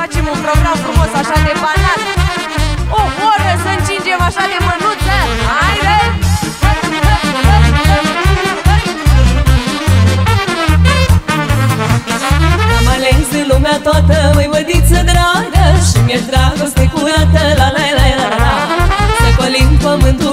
facem un program frumos așa de banat, O oră să încingem așa de mânuță Haide! Mă lumea toată, măi mădiță dragă Și mi-e dragoste curată, la la la la la. Să colim pământul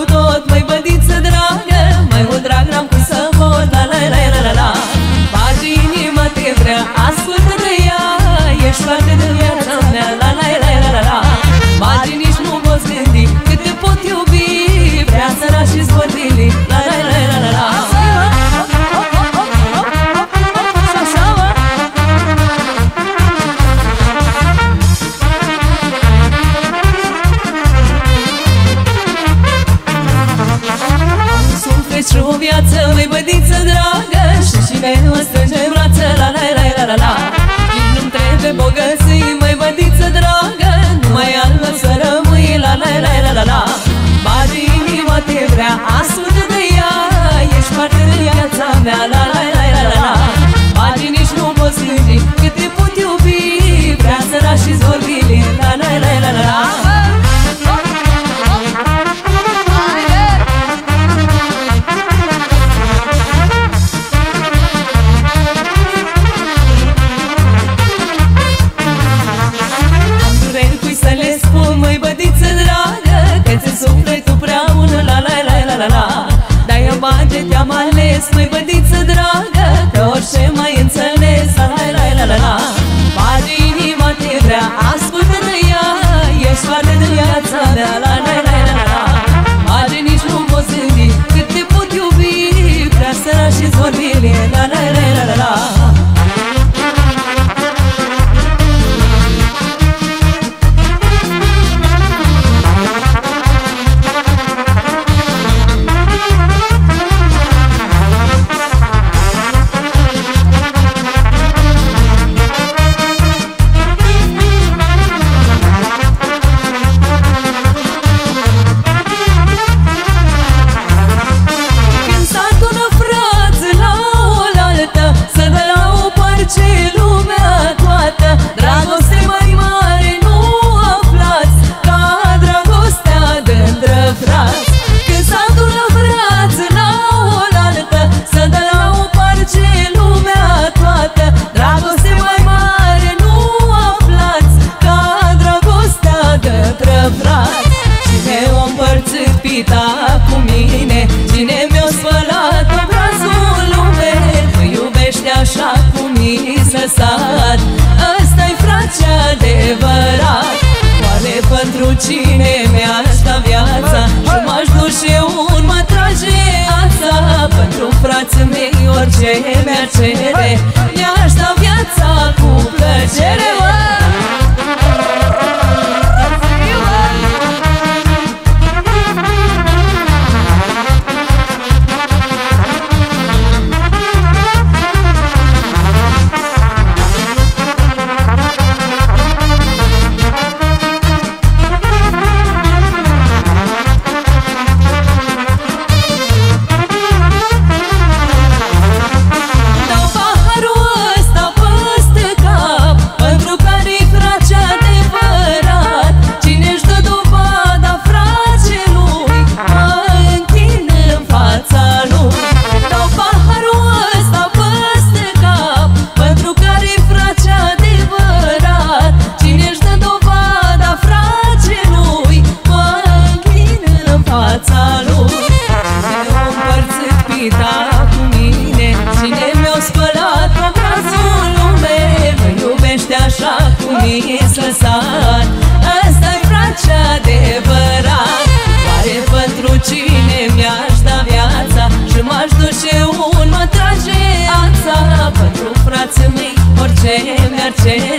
merce, merce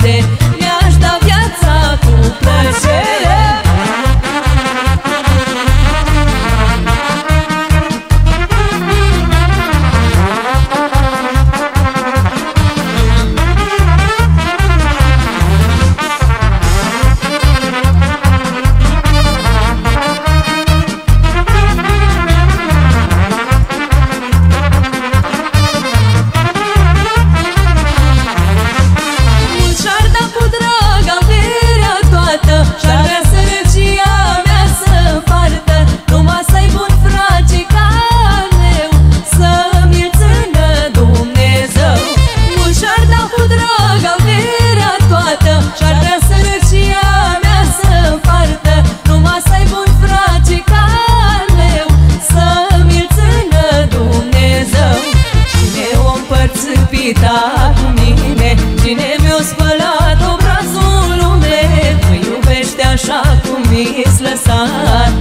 mine Cine mi-a spălat obrazul lume Mă iubește așa cum mi-s lăsat.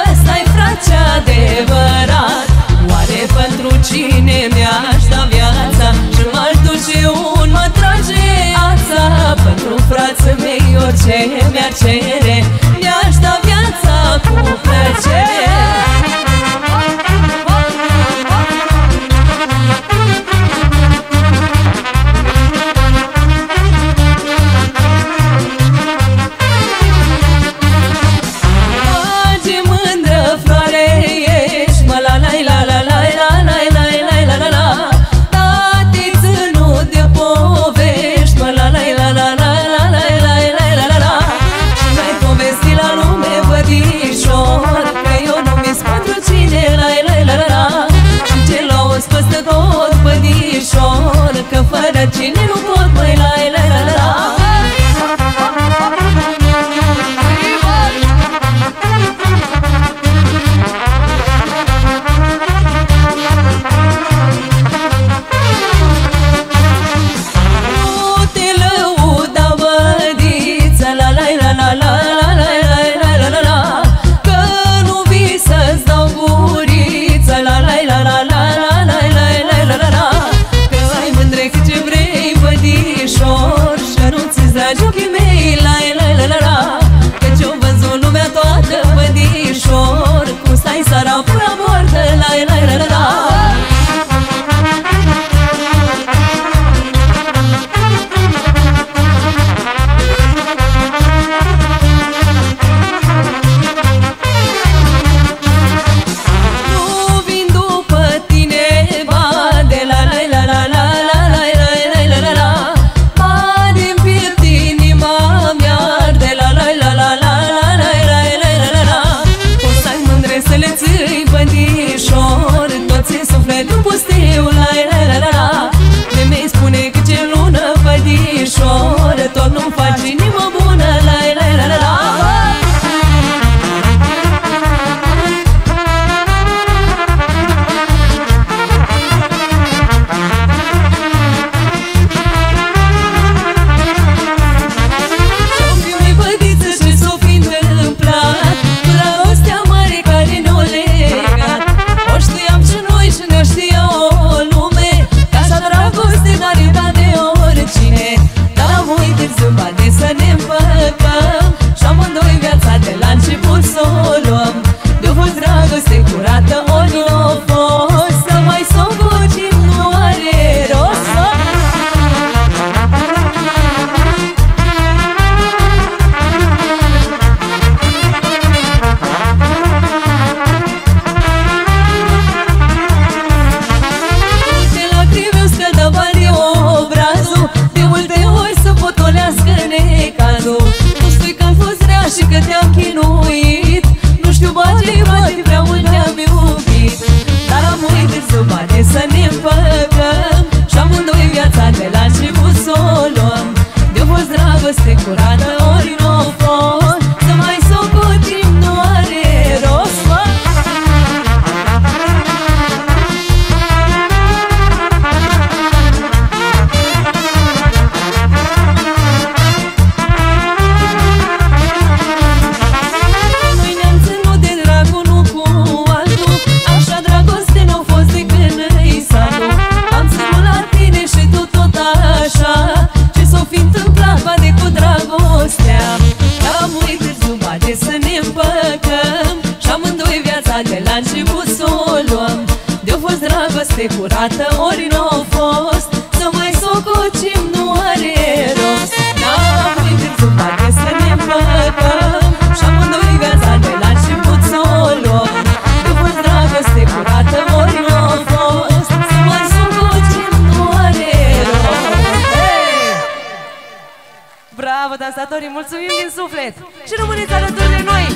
Ăsta-i frate adevărat. Oare pentru cine mi-aș da viața? Și m-ar duce un mă trage ața. Pentru frații mei orice mi-ar cere Mi-aș da viața cu plăcere.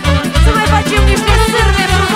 Doamne, cât am tras în viață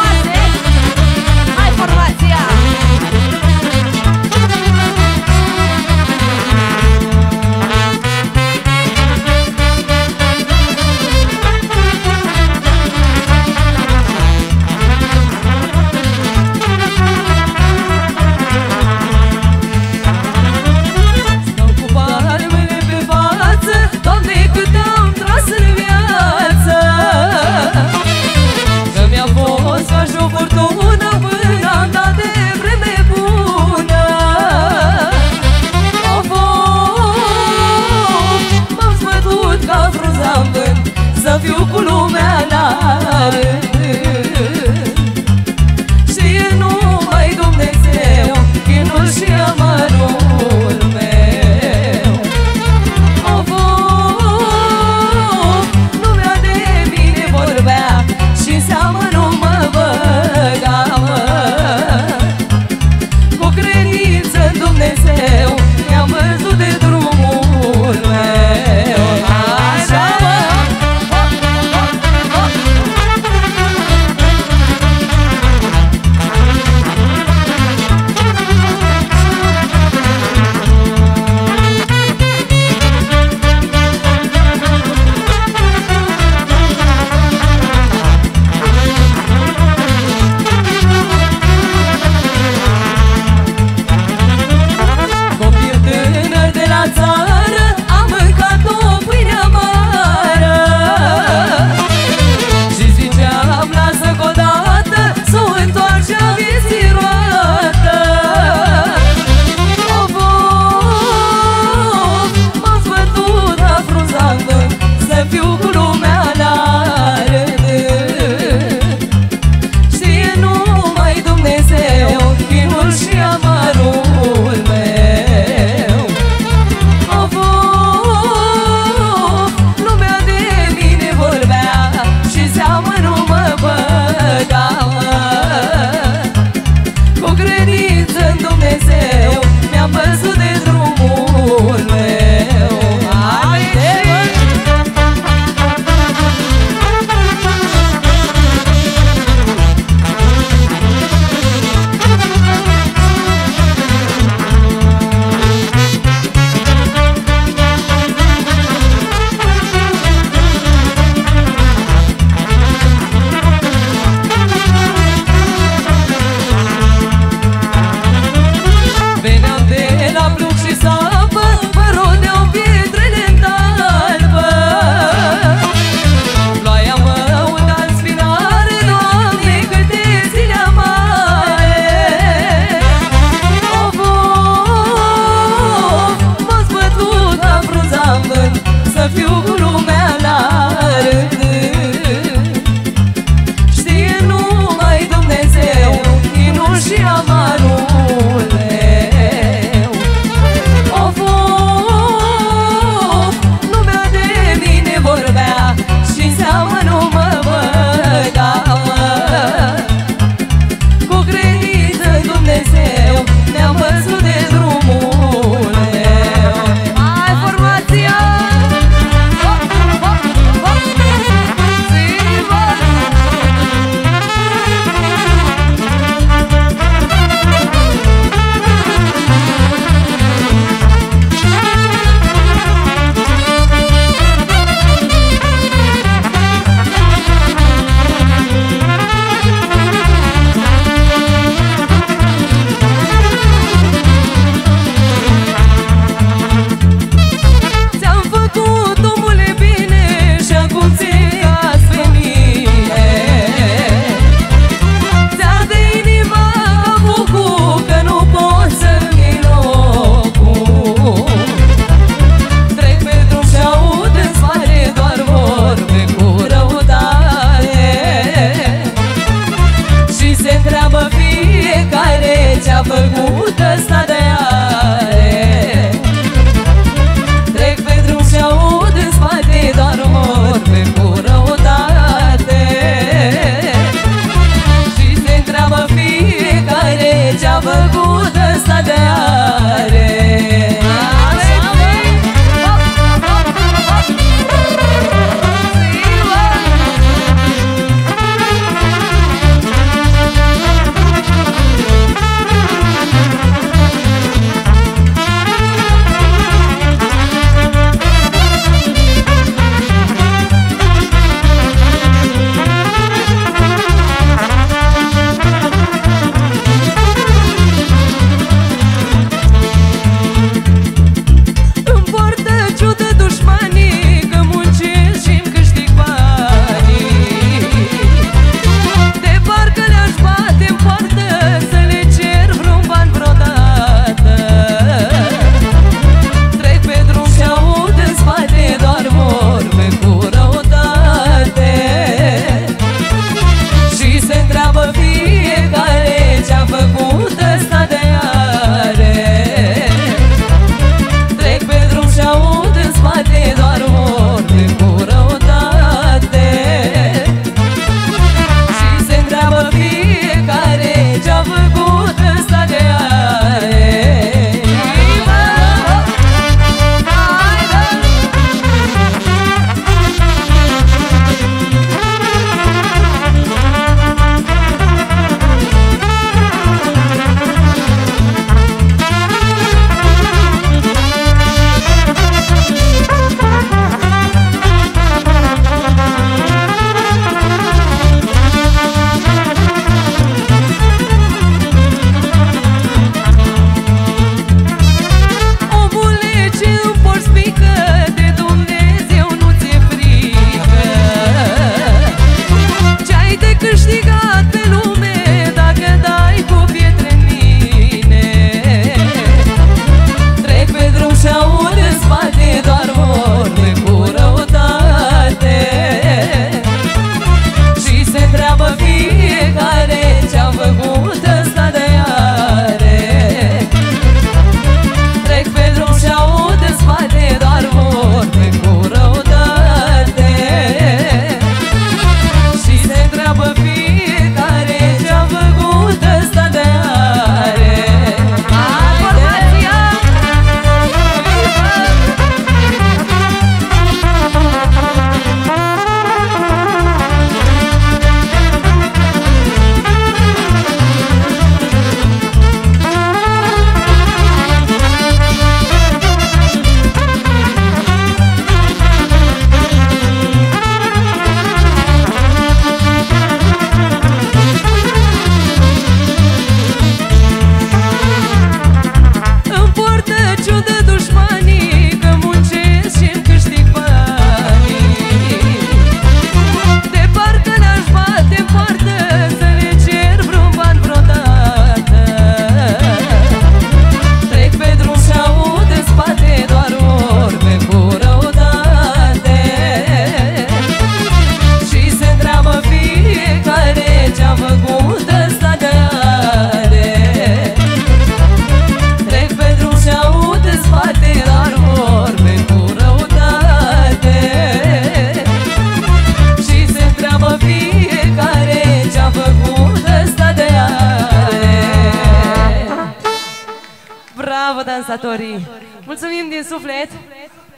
dansatorii! Mulțumim din suflet!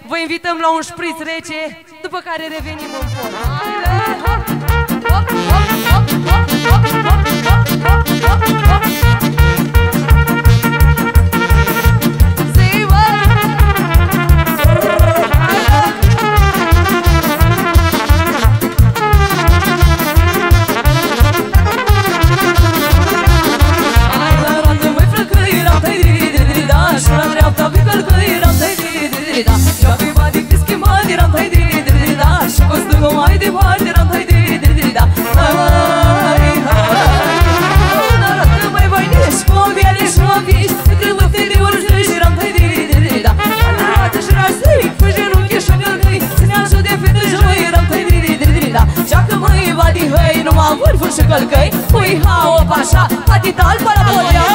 Vă invităm la un șpriț rece, după care revenim în fond. da Și-a bani pe schimba de ram, hai diri diri da Și cu stângă mai departe ram, hai diri diri da Hai, hai Arată mai bani, ești fobi, ești fobi Între lăfte de urjă și ram, hai diri diri da Arată și rasei, cu genunchi și gălgăi Să ne ajut de fete joi, ram, hai diri diri da Și-a că mai bani, hai, numai vârful și călcăi Pui, ha, op, așa, patita, la bolea,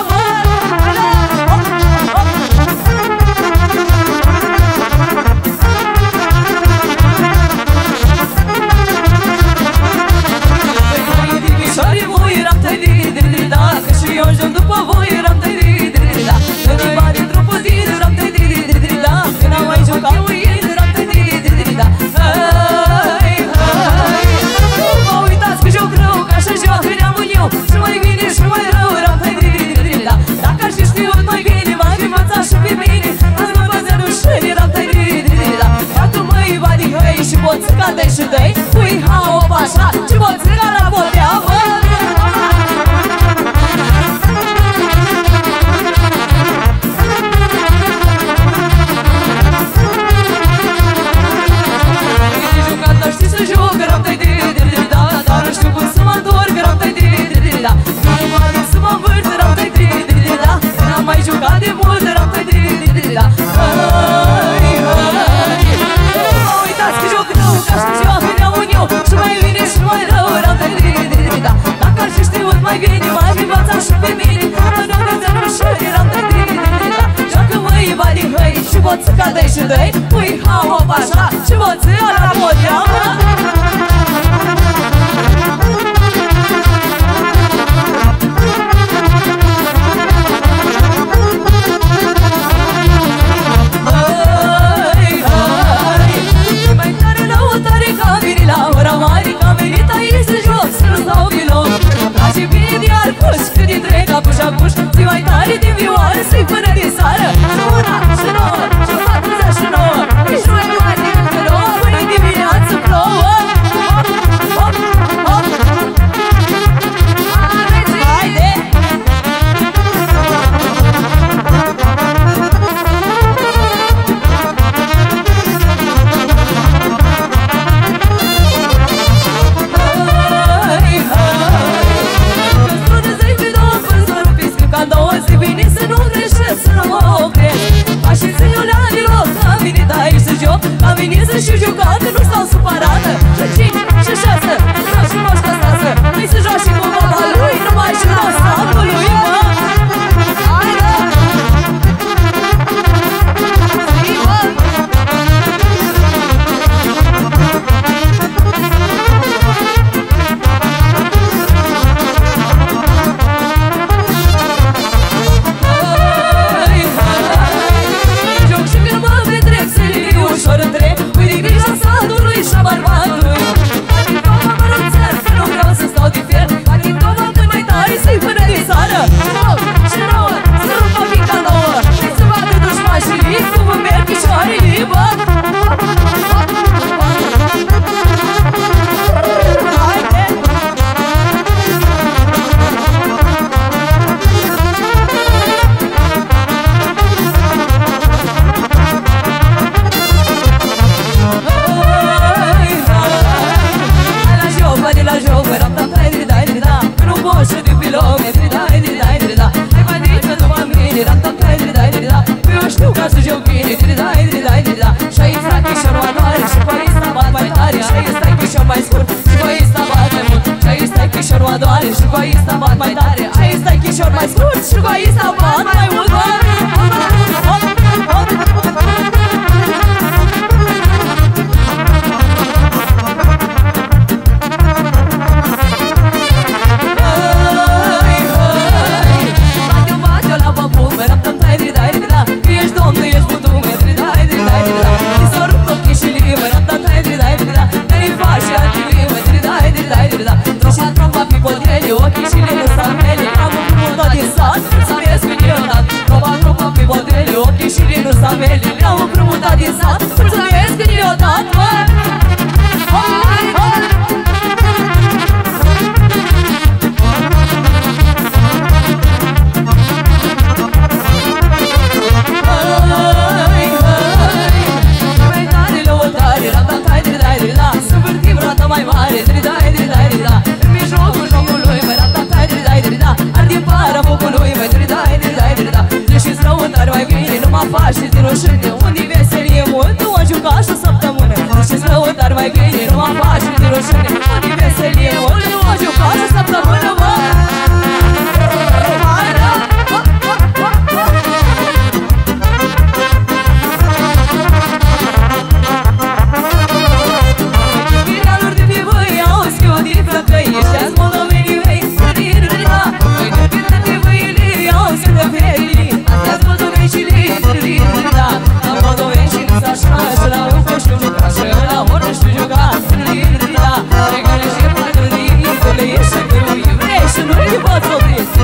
toți opriți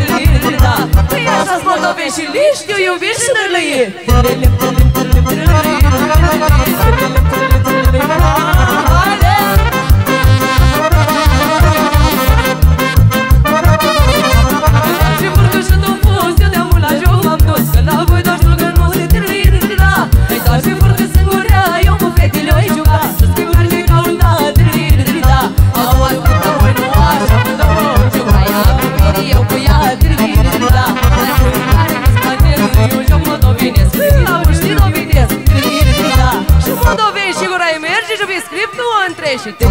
Da, păi așa smoldovești și liștiu, iubiți și nârlăie Târlăie, târlăie, târlăie, târlăie crescite